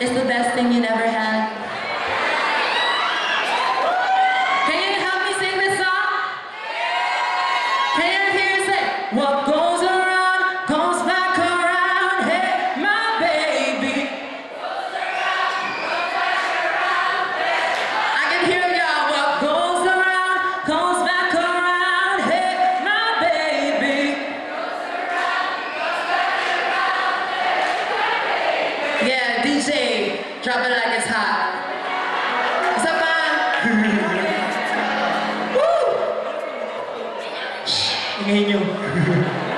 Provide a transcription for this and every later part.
is the best thing you never had? Ingay nyo.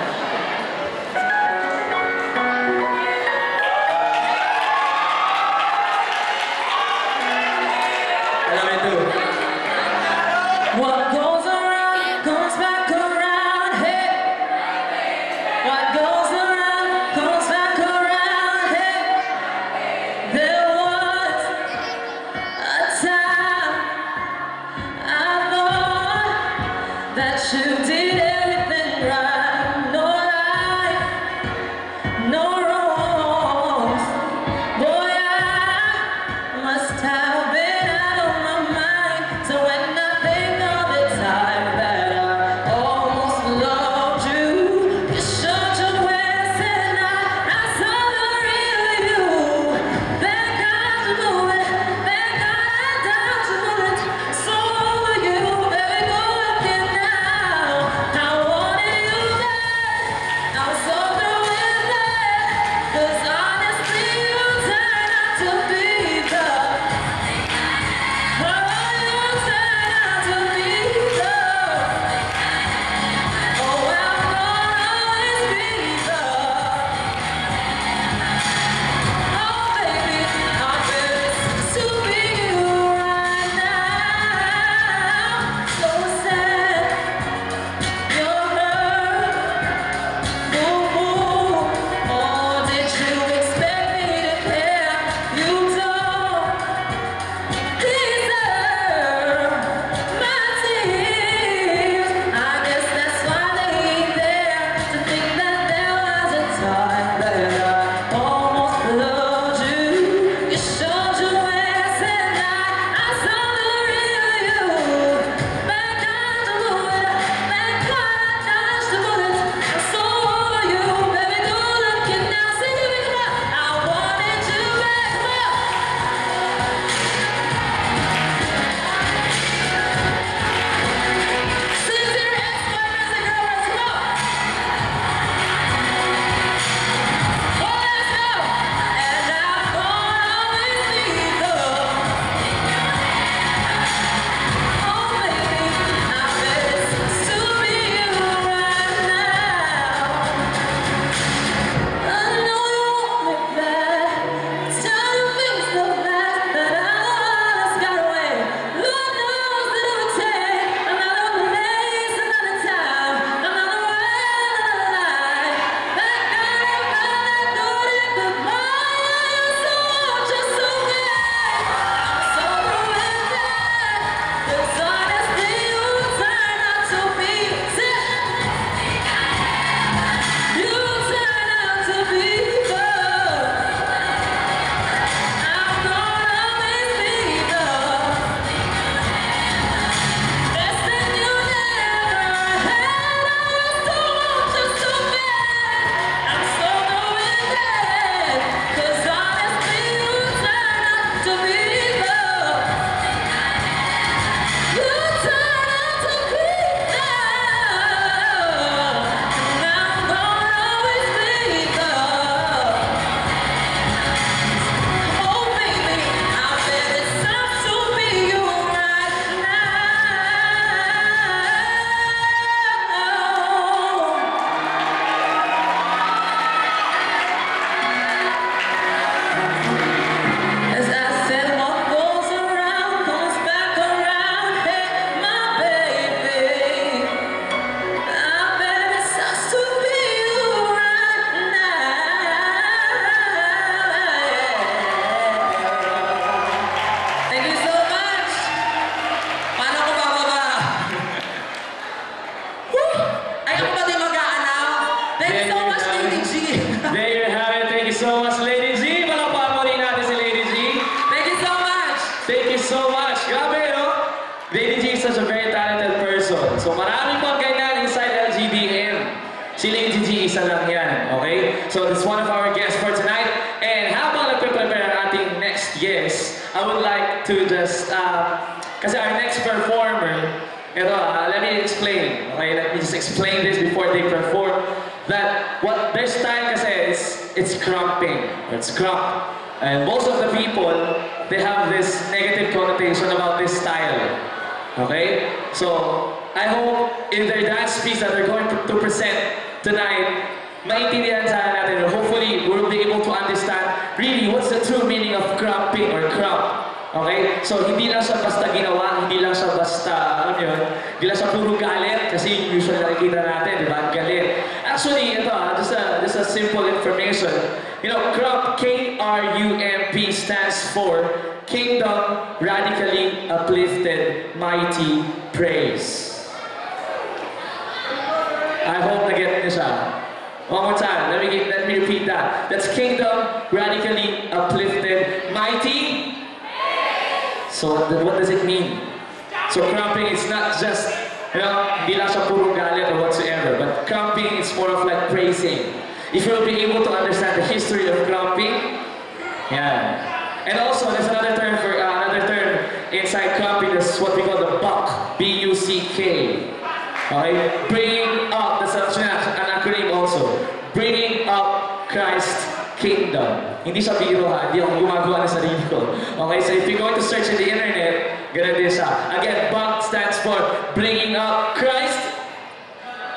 I would like to just, uh, our next performer, ito, uh, let me explain. Okay, let me just explain this before they perform. That what their style kasi is, it's krumping. It's krump. And most of the people, they have this negative connotation about this style. Okay? So, I hope in their dance piece that they're going to present tonight, maintindihan sana natin, hopefully we'll be able to understand really what's the true meaning of cramping or crump. Okay? So, hindi lang siya basta ginawa, hindi lang siya basta, ano yun, hindi lang siya puro galit, kasi usually nakikita natin, di ba? Galit. Actually, ito ah, just a, just a simple information. You know, crump, K-R-U-M-P stands for Kingdom Radically Uplifted Mighty Praise. I hope na get niyo siya. One more time, let me, get, let me repeat that. That's Kingdom Radically Uplifted Mighty So what does it mean? So cramping is not just, you know, hindi lang puro galit or whatsoever, but cramping is more of like praising. If you'll be able to understand the history of cramping, yeah. And also, there's another term for, uh, another term inside cramping, that's what we call the buck, B-U-C-K. Okay? Bringing up, that's actually an acronym also. Bringing up Christ kingdom. Hindi siya biro ha, hindi ako gumagawa ng sarili ko. Okay, so if you're going to search in the internet, ganun din siya. Again, BUNK stands for Bringing Up Christ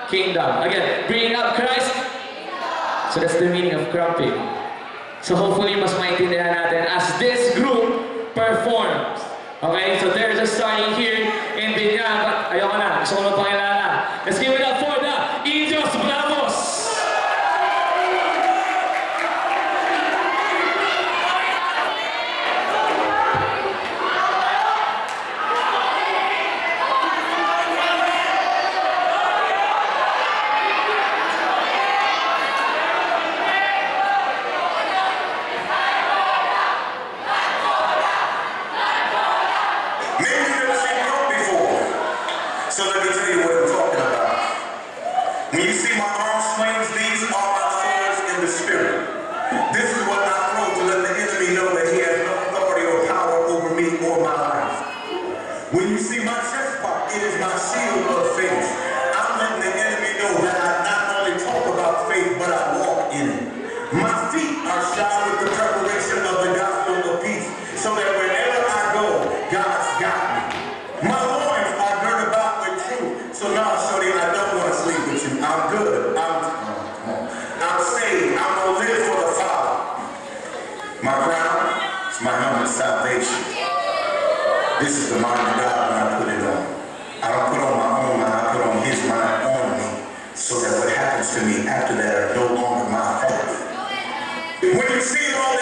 Kingdom. Again, Bringing Up Christ. So that's the meaning of cramping. So hopefully mas maintindihan natin as this group performs. Okay, so they're just starting here in Binyag. But ayoko na, gusto ko magpakilala. Let's give it up for the Indios Bravos! Maybe you've never seen before. So let me tell you see my arm swings, these are my swords in the spirit. This is what I throw to let the enemy know that he has no authority or power over me or my life. When you see my chest pop, it is my shield salvation. This is the mind of God when I put it on. I don't put on my own mind, I put on his mind on me. So that what happens to me after that are no longer my fault. When you see all